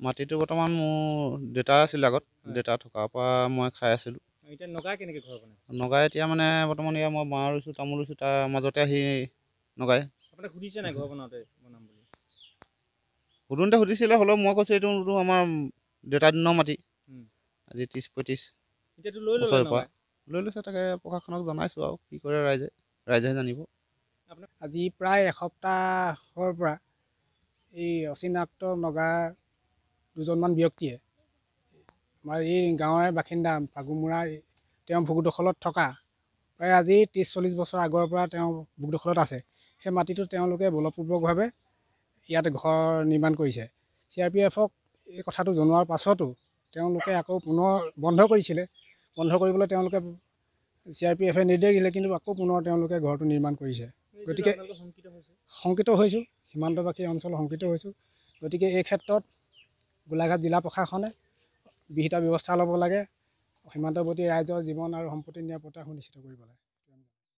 মাটিটো বৰ্তমান মোৰ দেউতা আছিলে আগত। দেউতা থকাৰ পৰা মই খাই আছিলোঁ। এতিয়া নগা কেনেকৈ ঘৰ বনাইছে? নগাই এতিয়া মানে বৰ্তমান এয়া মই বাঁহ ৰুইছোঁ তামোল ৰুইছোঁ তাৰ মাজতে আহি নগাই। আপোনাক সুধিছে নাই ঘৰ বনাওঁতে বনাম বুলি? সুধোঁতে সুধিছিলে হ'লেও মই কৈছোঁ এইটো আমাৰ দেউতা দিনৰ মাটি। উম। আজি ত্ৰিছ পঁয়ত্ৰিছ এতিয়াতো লৈ ল'লে বছৰৰ পৰা। নগাই লৈ লৈছে তাকে প্ৰশাসনক জনাইছোঁ আৰু কি কৰে ৰাইজে ৰাইজেহে জানিব। আজি প্ৰায় এসপ্তাহৰ পৰা এই অচিনাক্ত নগাৰ দুজনমান ব্যক্তিয়ে। আমাৰ এই গাঁৱৰে বাসিন্দা ফাগুমুৰাৰ তেওঁ ভোগদখলত থকা প্ৰায় আজি ত্ৰিছ চল্লিছ বছৰ আগৰ পৰা তেওঁ ভোগদখলত আছে। সেই মাটিটো তেওঁলোকে বলপূৰ্বকভাৱে ইয়াত ঘৰ নিৰ্মাণ কৰিছে। চি আৰ পি এফক এই কথাটো জনোৱাৰ পাছতো তেওঁলোকে আকৌ পুনৰ বন্ধ কৰিছিলে। বন্ধ কৰিবলৈ তেওঁলোকে চি আৰ পি এফে নিৰ্দেশ দিলে কিন্তু আকৌ পুনৰ তেওঁলোকে ঘৰটো নিৰ্মাণ কৰিছে। গতিকে- শংকিত হৈছোঁ? সীমান্তবাসী অঞ্চল শংকিত হৈছোঁ। গতিকে এই ক্ষেত্ৰত গোলাঘাট জিলা প্ৰশাসনে বিহিত ব্যৱস্থা ল'ব লাগে। সীমান্তৱৰ্তী ৰাইজৰ জীৱন আৰু সম্পত্তিৰ নিৰাপত্তা সুনিশ্চিত কৰিব লাগে।